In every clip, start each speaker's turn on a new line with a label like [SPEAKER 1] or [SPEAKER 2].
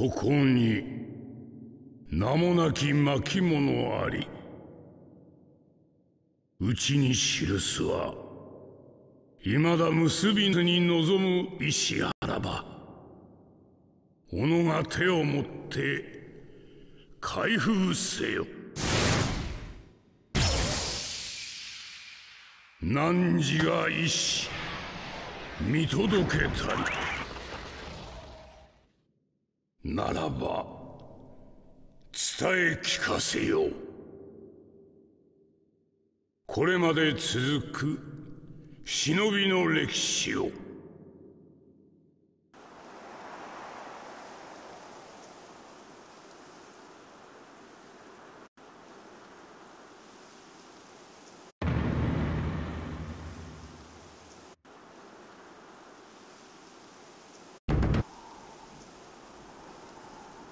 [SPEAKER 1] ここに名もなき巻物あり。うちに記すは未だ結びずに望む意志あらば。己が手を持って開封せよ。汝が意志見届けたり。ならば伝え聞かせよう。これまで続く忍びの歴史を。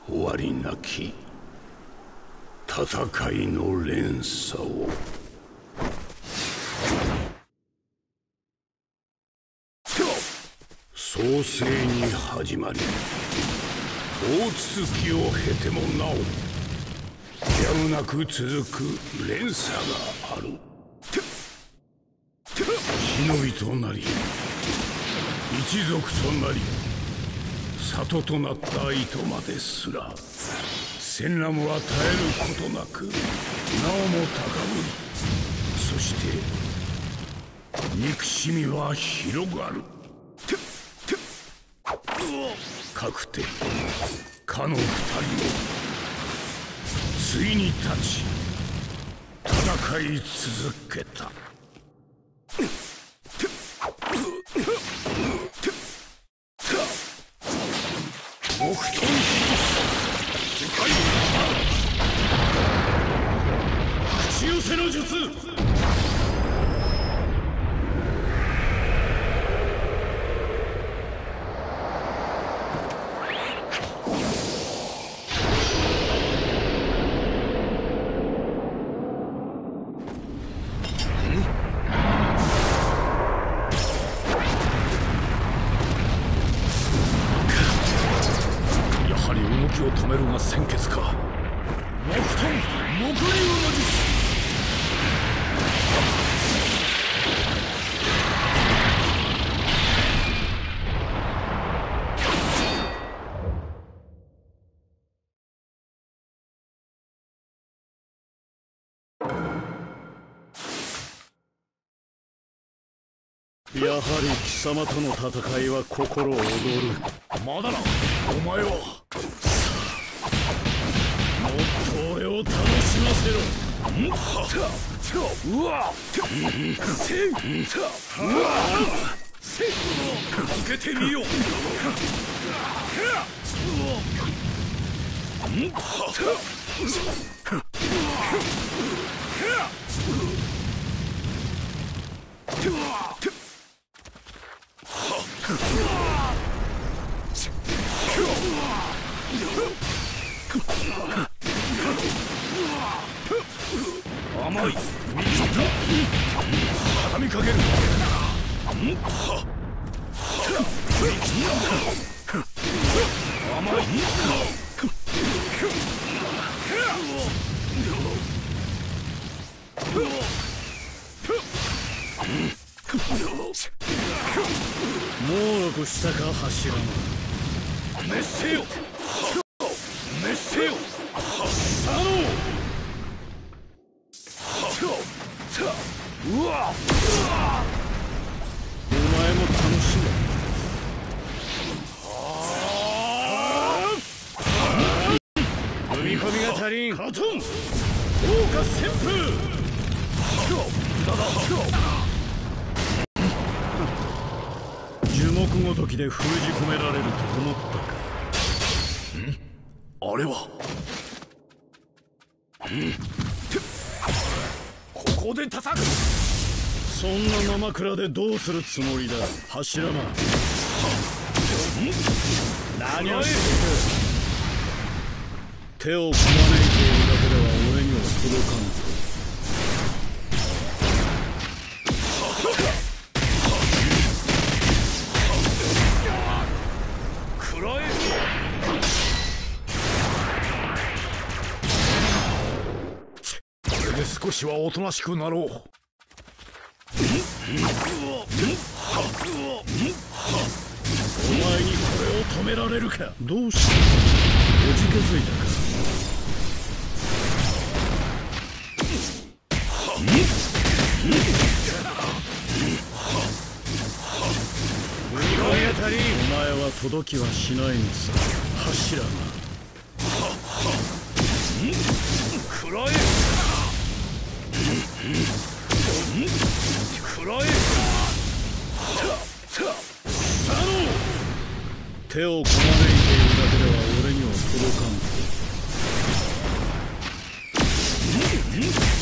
[SPEAKER 1] 終わりなき戦いの連鎖を。創世に始まり大続きを経てもなおやむなく続く連鎖がある。忍びとなり一族となり里となった糸まですら戦乱は絶えることなくなおも高ぶりそして憎しみは広がる。かくてかの二人もついに立ち戦い続けた。やはり
[SPEAKER 2] 貴様との戦いは心躍る。
[SPEAKER 1] まだな。お前は。もっと俺を楽しませろ。んはうわ。せうわ。せ受けてみようんは甘
[SPEAKER 2] 猛録したか柱間
[SPEAKER 1] 滅せよ
[SPEAKER 2] みが足りん
[SPEAKER 1] カトン豪華旋風
[SPEAKER 2] 樹木ごときで封じ込められると思ったかん
[SPEAKER 1] あれはここで叩く
[SPEAKER 2] そんな生蔵でどうするつもりだ柱間何をしている手をくまねいているだけでは俺には届かんぞ。
[SPEAKER 3] 少しはおとなしくなろう。お前にこれを止められるか。
[SPEAKER 2] どうして？おじけづいたか。お前は届きはしないのさ柱が。
[SPEAKER 3] 食らえ食らえ
[SPEAKER 2] 手をこまねい。てい。るだけでは俺には届かん
[SPEAKER 3] 食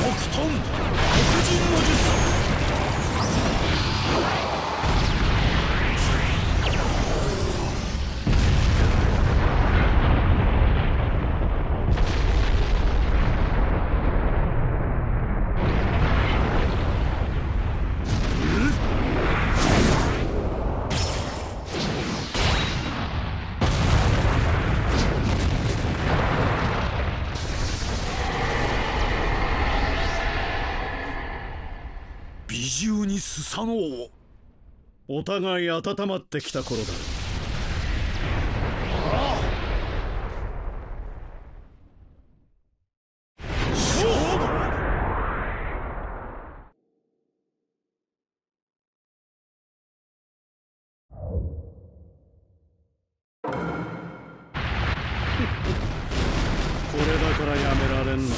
[SPEAKER 3] トン黒人の術美獣にスサノオ
[SPEAKER 2] お互い温まってきた頃だ。
[SPEAKER 3] 勝負
[SPEAKER 2] これだからやめられんの。だ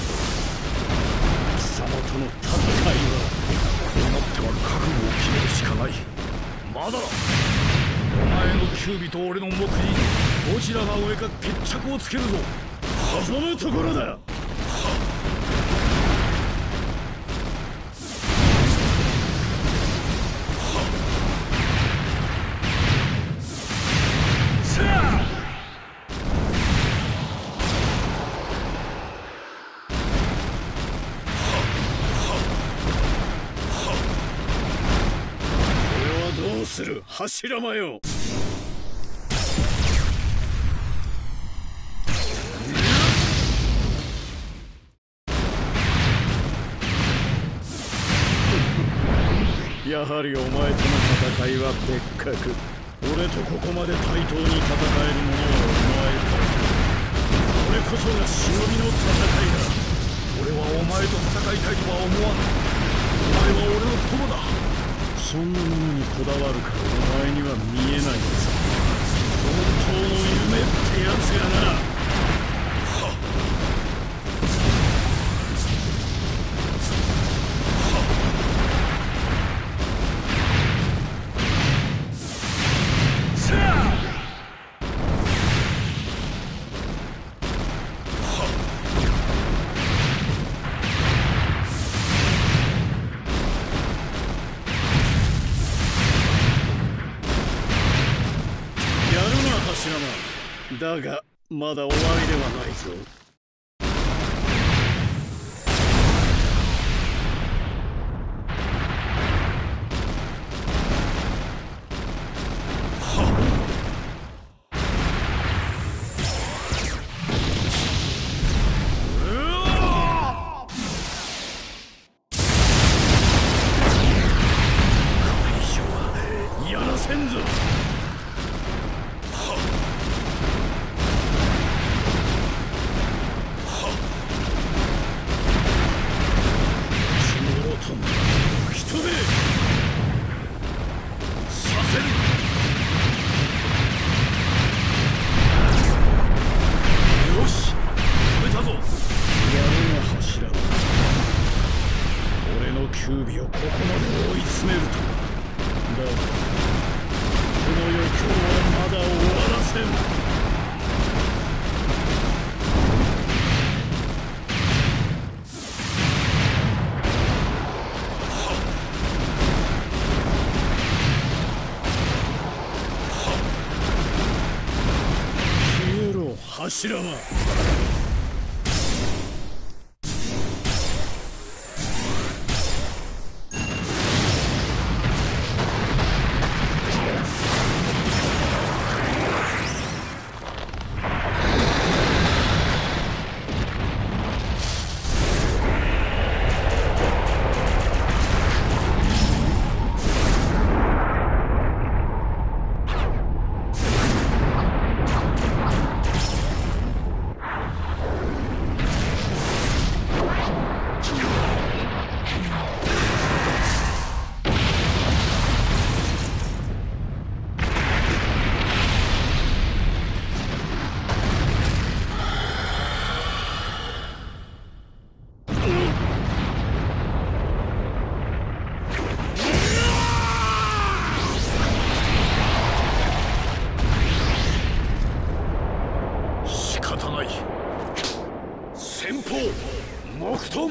[SPEAKER 2] 貴様との戦いは。
[SPEAKER 3] 覚悟を決めるしかない。まだだ。お前のキュービと俺の目にどちらが上か決着をつけるぞ。
[SPEAKER 2] 望むところだ。柱間よやはりお前との戦いは別格。俺とここまで対等に戦える者はお前だこれこそが忍びの戦いだ。
[SPEAKER 3] 俺はお前と戦いたいとは思わんお前は俺の友だ。
[SPEAKER 2] そんなものにこだわるかお前には見えない。んだぞ本当の夢ってやつがな。まだ終わりではないぞ。柱は。
[SPEAKER 1] 木遁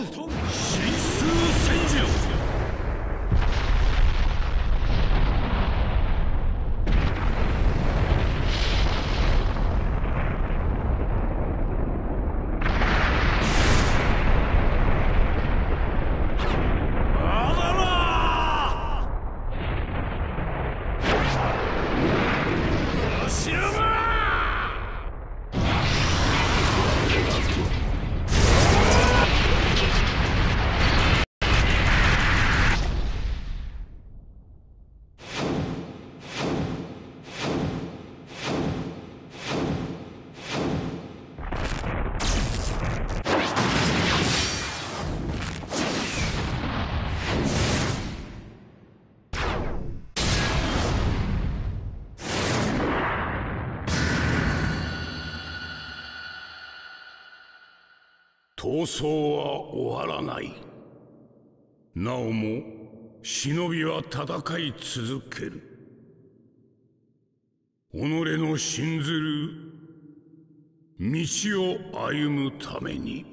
[SPEAKER 1] 闘争は終わらない。なおも忍びは戦い続ける。己の信ずる道を歩むために。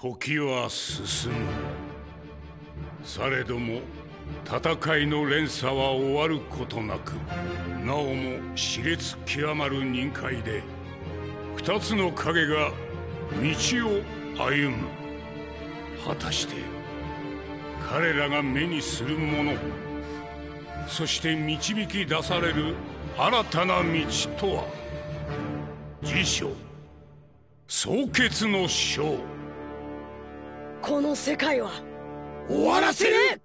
[SPEAKER 1] 時は進む。されども戦いの連鎖は終わることなくなおも熾烈極まる任界で二つの影が道を歩む。果たして彼らが目にするものそして導き出される新たな道とは。辞書。総決の章。
[SPEAKER 4] この世界は。
[SPEAKER 1] 終わらせる！